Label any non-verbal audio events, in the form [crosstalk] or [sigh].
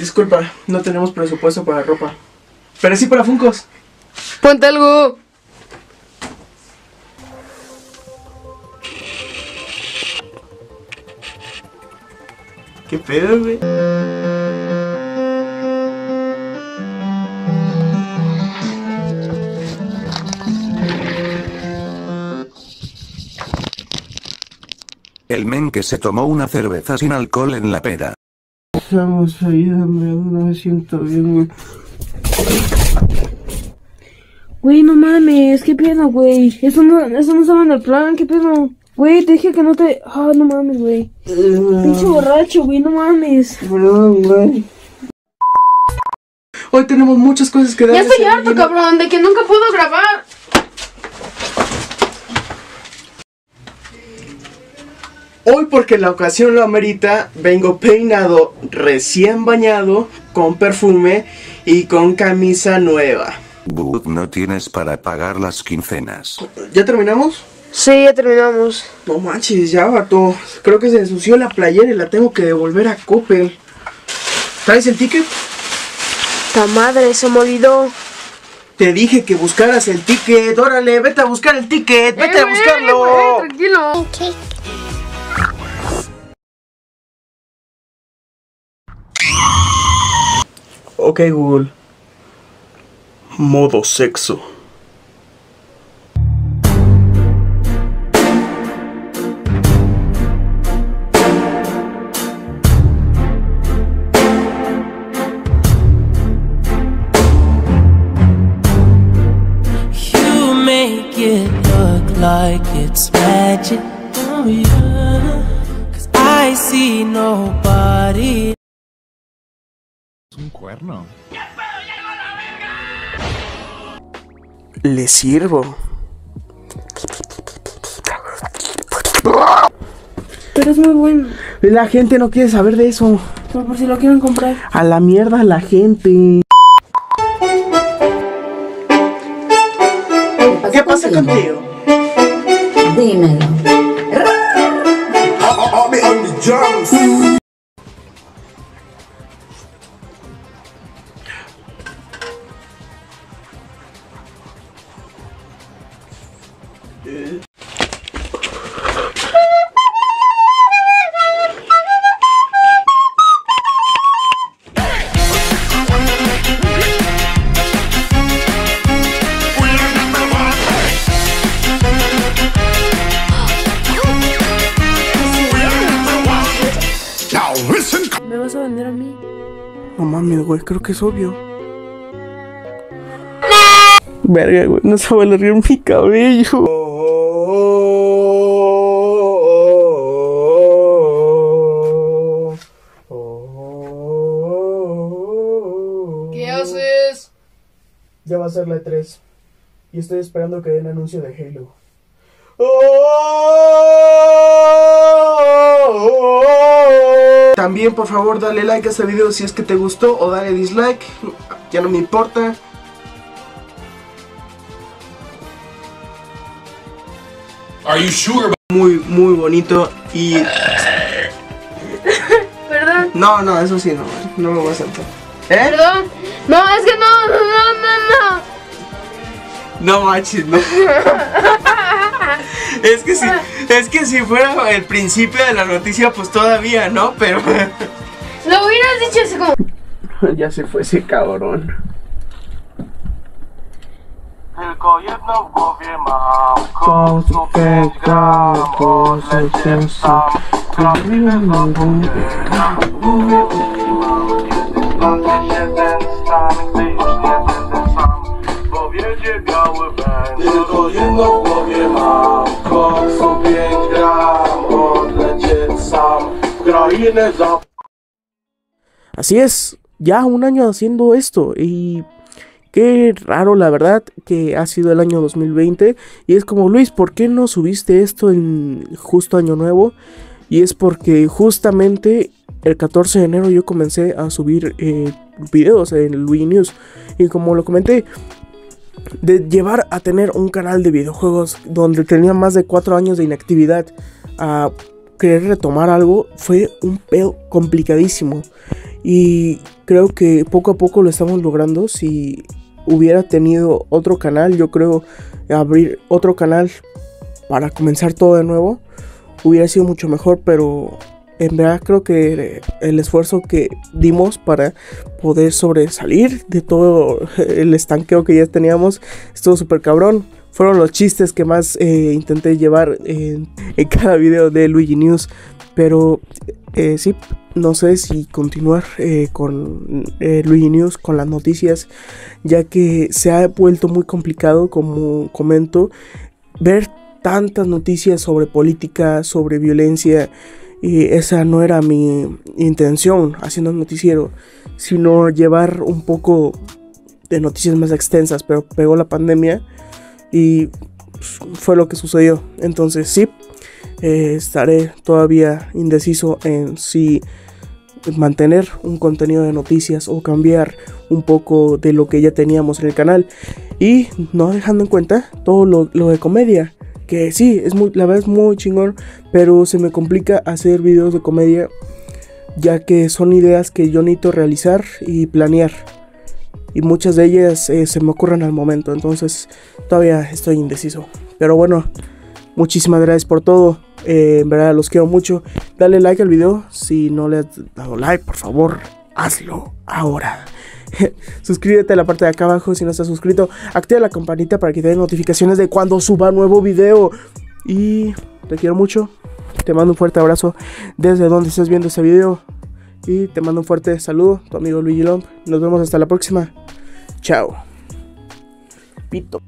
Disculpa, no tenemos presupuesto para ropa. Pero sí para Funcos. Ponte algo. ¿Qué pedo, güey? El men que se tomó una cerveza sin alcohol en la pera. Estamos ahí, no me siento bien, güey. Güey, no mames, ¿qué pedo, güey? Eso no, eso no estaba en el plan, ¿qué pedo? Güey, te dije que no te... Ah, no mames, güey. Pinche borracho, güey, no mames. Perdón, güey. Hoy tenemos muchas cosas que dar. Ya estoy harto, cabrón, de que nunca puedo grabar. Hoy porque la ocasión lo amerita, vengo peinado, recién bañado, con perfume y con camisa nueva. Bud, no tienes para pagar las quincenas. ¿Ya terminamos? Sí, ya terminamos. No manches, ya vato. Creo que se ensució la playera y la tengo que devolver a Coppel. ¿Traes el ticket? Ta madre, se me olvidó. Te dije que buscaras el ticket. Órale, vete a buscar el ticket. Vete a Eh, buscarlo. tranquilo. Ok, Google. Modo sexo. You make it look like it's magic. Oh yeah. Cause I see nobody. Le sirvo. Pero es muy bueno. La gente no quiere saber de eso. Pero por si lo quieren comprar. A la mierda la gente. ¿Qué pasa contigo? Dímelo. ¿Me vas a vender a mí? No mames, güey, creo que es obvio. Verga, güey, no se va a alargar mi cabello. ¿Qué haces? Ya va a ser la E3. Y estoy esperando que den anuncio de Halo. También por favor dale like a este video si es que te gustó o dale dislike. Ya no me importa. Are you sure? Muy, muy bonito y... [laughs] Perdón, No, no, eso sí, no, no lo voy a aceptar. ¿Eh? perdón. No, es que no, no, no, no. No manches, no. [laughs] es que si, es que si fuera el principio de la noticia, pues todavía, ¿no? Pero [laughs] Lo hubieras dicho así como. [laughs] ya se fue ese cabrón. Biały węgiel Tylko jedno w głowie mam Koksu 5 gram Odlecieć sam W krainę za Así es, ya un año haciendo esto y qué raro la verdad que ha sido el año 2020 y es como Luis, ¿por qué no subiste esto en justo año nuevo? Y es porque justamente el 14 de enero yo comencé a subir eh, videos en Luis News y como lo comenté, de llevar a tener un canal de videojuegos donde tenía más de 4 años de inactividad a querer retomar algo fue un pedo complicadísimo. Y creo que poco a poco lo estamos logrando. Si hubiera tenido otro canal, yo creo abrir otro canal para comenzar todo de nuevo hubiera sido mucho mejor, pero en verdad creo que el esfuerzo que dimos para poder sobresalir de todo el estanqueo que ya teníamos estuvo súper cabrón. Fueron los chistes que más eh, intenté llevar en, cada video de Luigi News. Pero eh, sí, no sé si continuar eh, con Luigi News, con las noticias, ya que se ha vuelto muy complicado, como comento, ver tantas noticias sobre política, sobre violencia y esa no era mi intención haciendo noticiero, sino llevar un poco de noticias más extensas, pero pegó la pandemia y pues, fue lo que sucedió. Entonces sí, eh, estaré todavía indeciso en si mantener un contenido de noticias o cambiar un poco de lo que ya teníamos en el canal y no dejando en cuenta todo lo, lo de comedia que sí, es muy, la verdad es muy chingón, pero se me complica hacer videos de comedia, ya que son ideas que yo necesito realizar y planear. Y muchas de ellas eh, se me ocurren al momento, entonces todavía estoy indeciso. Pero bueno, muchísimas gracias por todo. Eh, en verdad los quiero mucho. Dale like al video. Si no le has dado like, por favor, hazlo ahora. [laughs] Suscríbete a la parte de acá abajo si no estás suscrito. Activa la campanita para que te den notificaciones de cuando suba nuevo video. Y te quiero mucho. Te mando un fuerte abrazo desde donde estés viendo este video. Y te mando un fuerte saludo, tu amigo Luigi Lomp. Nos vemos hasta la próxima. Chao. Pito.